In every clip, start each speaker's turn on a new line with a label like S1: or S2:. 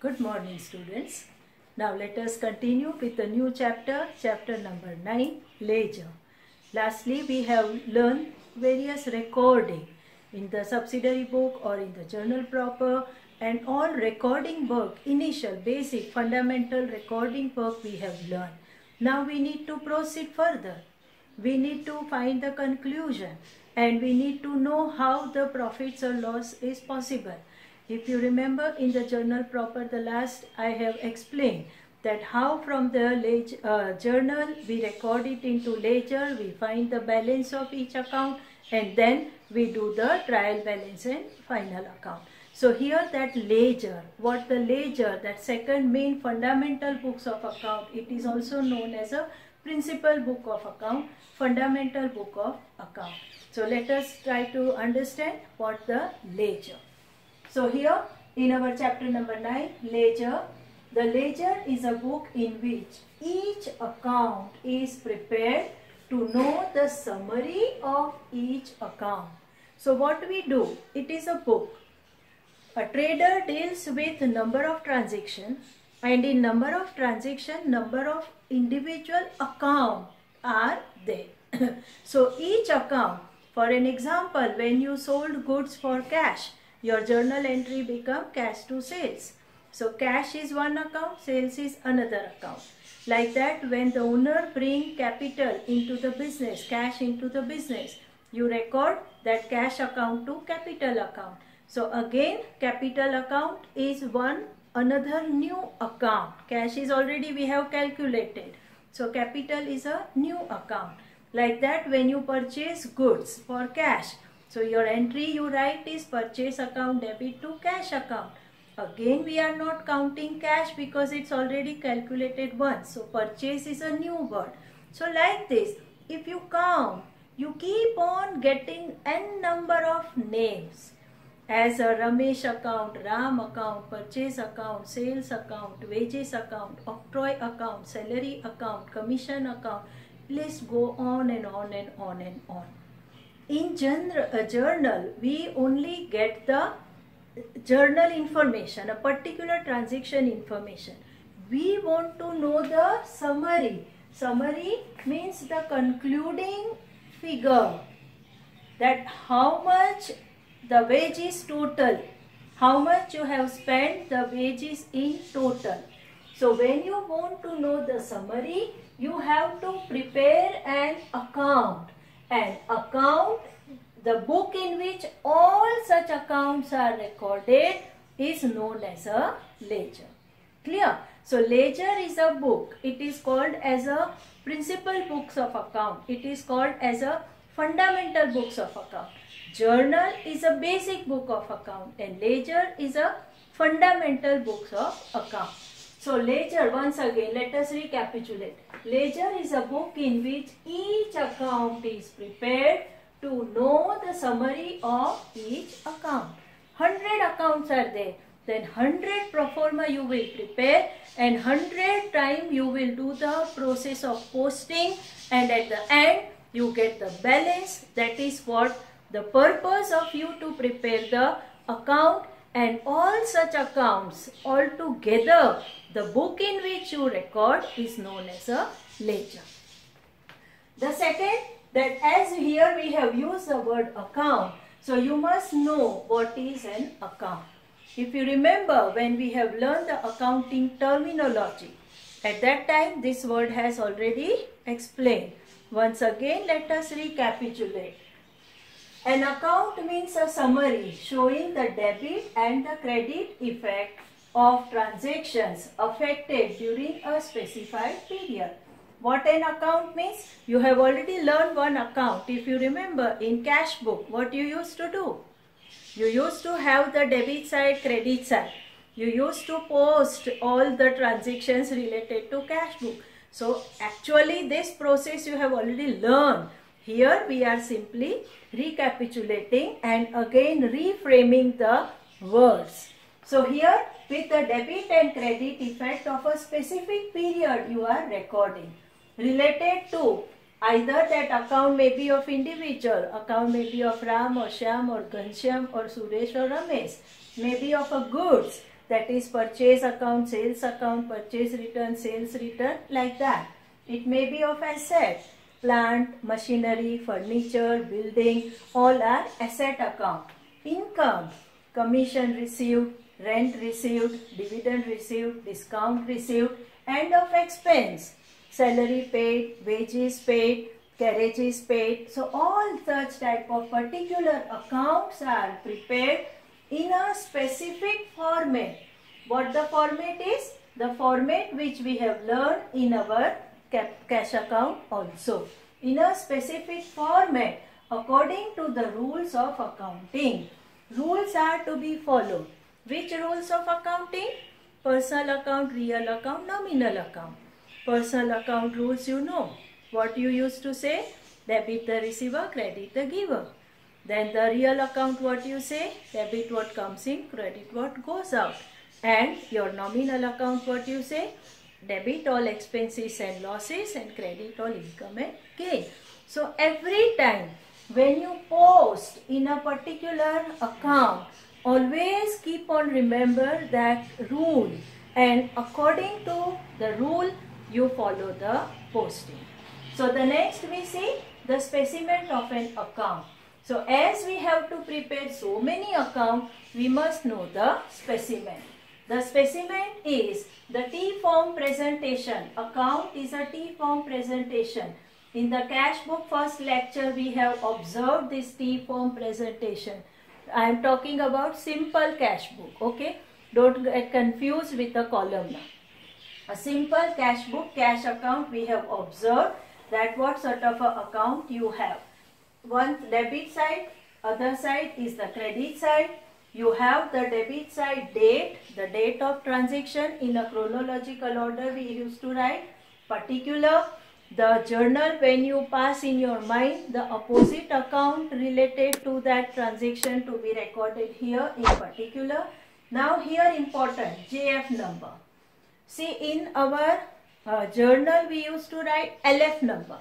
S1: Good morning, students. Now let us continue with the new chapter, chapter number 9, Ledger. Lastly, we have learned various recording in the subsidiary book or in the journal proper and all recording work, initial, basic, fundamental recording work we have learned. Now we need to proceed further. We need to find the conclusion and we need to know how the profits or loss is possible. If you remember in the journal proper, the last I have explained that how from the uh, journal we record it into ledger, we find the balance of each account and then we do the trial balance and final account. So here that ledger, what the ledger, that second main fundamental books of account, it is also known as a principal book of account, fundamental book of account. So let us try to understand what the ledger. So here in our chapter number 9, ledger, the ledger is a book in which each account is prepared to know the summary of each account. So what we do, it is a book. A trader deals with number of transactions and in number of transaction, number of individual account are there. so each account, for an example, when you sold goods for cash, your journal entry become cash to sales. So cash is one account, sales is another account. Like that when the owner bring capital into the business, cash into the business, you record that cash account to capital account. So again capital account is one another new account. Cash is already we have calculated. So capital is a new account. Like that when you purchase goods for cash. So your entry you write is purchase account debit to cash account. Again we are not counting cash because it's already calculated once. So purchase is a new word. So like this if you count you keep on getting n number of names as a Ramesh account, Ram account, purchase account, sales account, wages account, octroi account, salary account, commission account, list go on and on and on and on. In general, a journal, we only get the journal information, a particular transaction information. We want to know the summary. Summary means the concluding figure that how much the wages total, how much you have spent the wages in total. So when you want to know the summary, you have to prepare an account. An account, the book in which all such accounts are recorded is known as a ledger. Clear? So ledger is a book. It is called as a principal books of account. It is called as a fundamental books of account. Journal is a basic book of account and ledger is a fundamental books of account. So ledger once again let us recapitulate. Ledger is a book in which each account is prepared to know the summary of each account. 100 accounts are there. Then 100 pro forma you will prepare and 100 time you will do the process of posting and at the end you get the balance that is what the purpose of you to prepare the account and all such accounts altogether the book in which you record is known as a ledger. The second that as here we have used the word account so you must know what is an account. If you remember when we have learned the accounting terminology at that time this word has already explained. Once again let us recapitulate. An account means a summary showing the debit and the credit effect of transactions affected during a specified period. What an account means? You have already learned one account. If you remember in cash book, what you used to do? You used to have the debit side, credit side. You used to post all the transactions related to cash book. So actually this process you have already learned. Here we are simply recapitulating and again reframing the words. So here with the debit and credit effect of a specific period you are recording related to either that account may be of individual, account may be of Ram or Shyam or Ghanshyam or Suresh or Ramesh, may be of a goods, that is purchase account, sales account, purchase return, sales return like that. It may be of asset, plant, machinery, furniture, building, all are asset account. Income, commission received, rent received, dividend received, discount received, and of expense, salary paid, wages paid, carriage paid. So all such type of particular accounts are prepared in a specific format. What the format is? The format which we have learned in our cash account also. In a specific format according to the rules of accounting. Rules are to be followed. Which rules of accounting? Personal account, real account, nominal account. Personal account rules you know. What you used to say? Debit the receiver, credit the giver. Then the real account what you say? Debit what comes in, credit what goes out. And your nominal account what you say? Debit all expenses and losses and credit all income and gain. So every time when you post in a particular account, always keep on remember that rule and according to the rule you follow the posting. So the next we see the specimen of an account. So as we have to prepare so many accounts, we must know the specimen. The specimen is the T-form presentation. Account is a T-form presentation. In the cash book first lecture, we have observed this T-form presentation. I am talking about simple cash book. Okay. Don't get confused with the columnar. A simple cash book, cash account, we have observed that what sort of account you have. One debit side, other side is the credit side. You have the debit side date, the date of transaction in a chronological order we used to write. Particular, the journal when you pass in your mind the opposite account related to that transaction to be recorded here in particular. Now here important JF number. See in our uh, journal we used to write LF number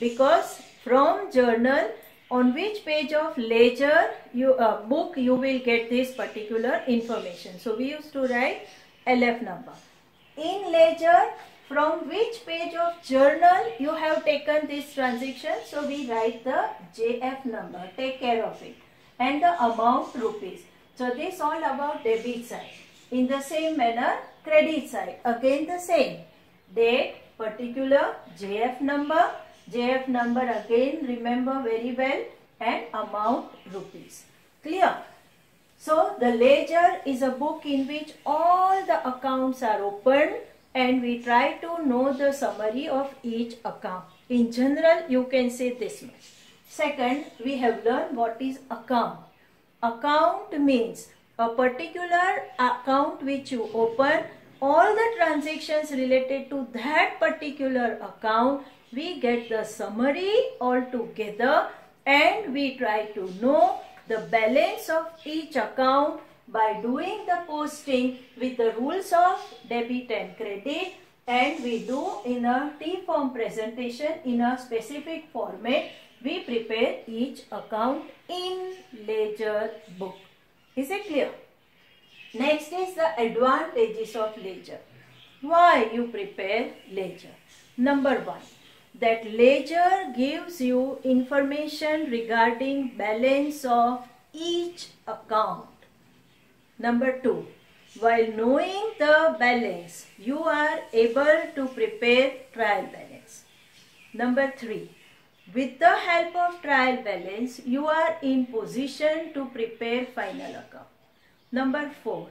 S1: because from journal on which page of ledger you uh, book you will get this particular information. So we used to write LF number. In ledger from which page of journal you have taken this transaction. So we write the JF number. Take care of it. And the amount rupees. So this all about debit side. In the same manner credit side. Again the same. Date, particular, JF number. JF number again remember very well and amount rupees. Clear? So the ledger is a book in which all the accounts are open and we try to know the summary of each account. In general, you can say this much. Second, we have learned what is account. Account means a particular account which you open, all the transactions related to that particular account, we get the summary all together and we try to know the balance of each account by doing the posting with the rules of debit and credit and we do in a T-form presentation in a specific format. We prepare each account in ledger book. Is it clear? Next is the advantages of ledger. Why you prepare ledger? Number one, that ledger gives you information regarding balance of each account Number two, while knowing the balance, you are able to prepare trial balance. Number three, with the help of trial balance, you are in position to prepare final account. Number four,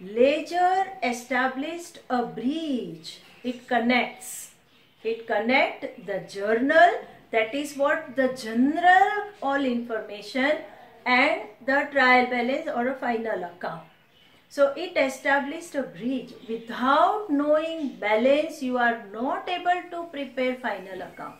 S1: ledger established a bridge. It connects. It connect the journal, that is what the general all information and the trial balance or a final account. So it established a bridge. Without knowing balance, you are not able to prepare final account.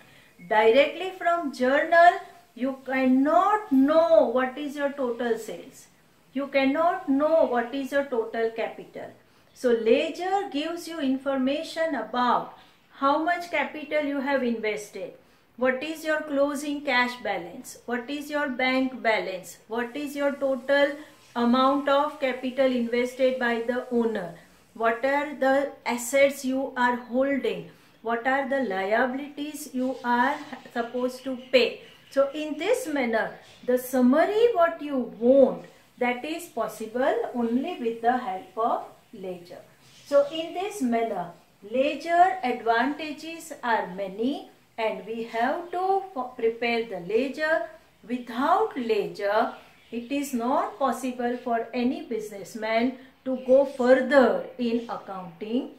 S1: Directly from journal, you cannot know what is your total sales. You cannot know what is your total capital. So ledger gives you information about how much capital you have invested. What is your closing cash balance? What is your bank balance? What is your total amount of capital invested by the owner, what are the assets you are holding, what are the liabilities you are supposed to pay. So in this manner, the summary what you want that is possible only with the help of ledger. So in this manner, ledger advantages are many and we have to prepare the ledger. Without ledger, it is not possible for any businessman to go further in accounting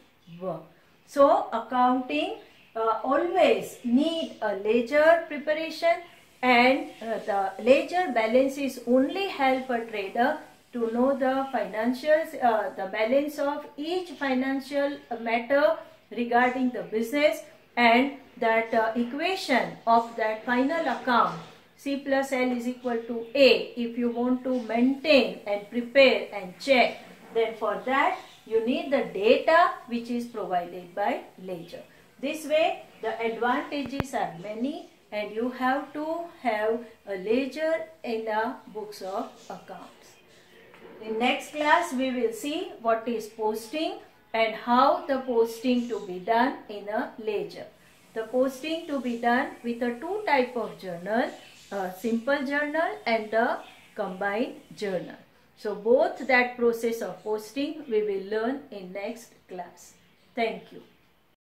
S1: work. So accounting uh, always need a ledger preparation and uh, the ledger balances only help a trader to know the financials, uh, the balance of each financial matter regarding the business and that uh, equation of that final account C plus L is equal to A if you want to maintain and prepare and check then for that you need the data which is provided by ledger. This way the advantages are many and you have to have a ledger in the books of accounts. In next class we will see what is posting and how the posting to be done in a ledger. The posting to be done with a two type of journal, a simple journal and a combined journal. So both that process of posting we will learn in next class. Thank you.